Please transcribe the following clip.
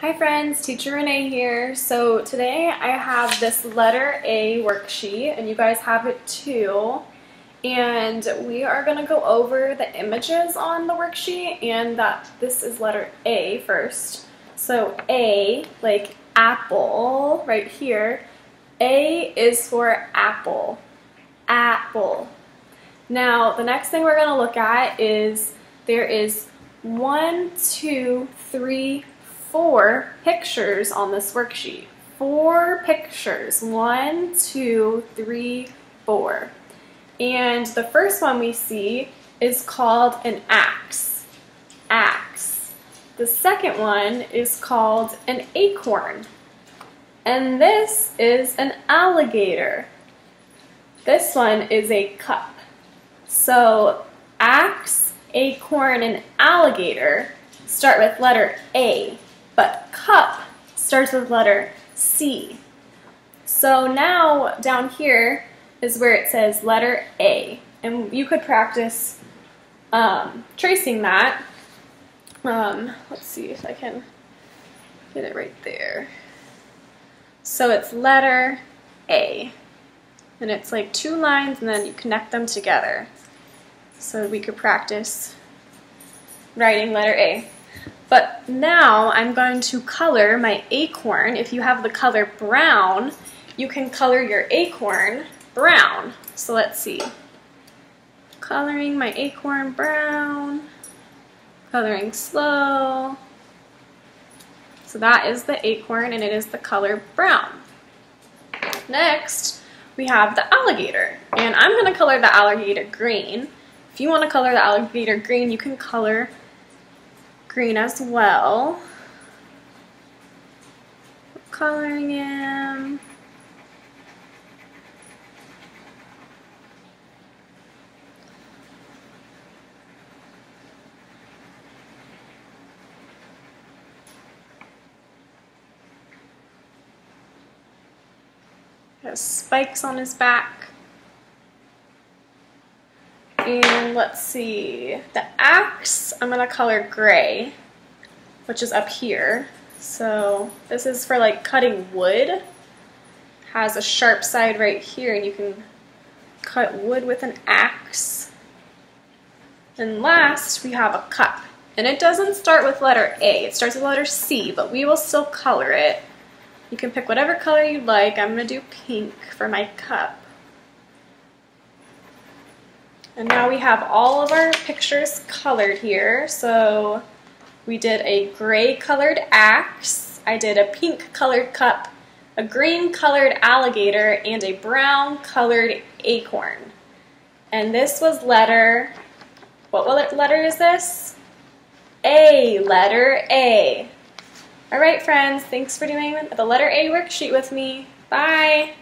Hi friends, Teacher Renee here. So today I have this letter A worksheet and you guys have it too. And we are going to go over the images on the worksheet and that this is letter A first. So A, like apple, right here. A is for apple. Apple. Now the next thing we're going to look at is there is one, two, three, four pictures on this worksheet. Four pictures. One, two, three, four. And the first one we see is called an axe. Axe. The second one is called an acorn. And this is an alligator. This one is a cup. So axe, acorn, and alligator start with letter A but cup starts with letter C. So now down here is where it says letter A. And you could practice um, tracing that. Um, let's see if I can get it right there. So it's letter A. And it's like two lines and then you connect them together. So we could practice writing letter A. But now I'm going to color my acorn. If you have the color brown, you can color your acorn brown. So let's see. Coloring my acorn brown. Coloring slow. So that is the acorn and it is the color brown. Next, we have the alligator. And I'm going to color the alligator green. If you want to color the alligator green, you can color green as well. Coloring him. Has spikes on his back. And let's see, the axe, I'm gonna color gray, which is up here. So this is for like cutting wood. Has a sharp side right here and you can cut wood with an axe. And last, we have a cup. And it doesn't start with letter A, it starts with letter C, but we will still color it. You can pick whatever color you like. I'm gonna do pink for my cup. And now we have all of our pictures colored here. So we did a gray colored axe, I did a pink colored cup, a green colored alligator, and a brown colored acorn. And this was letter, what letter is this? A, letter A. All right, friends, thanks for doing the letter A worksheet with me. Bye.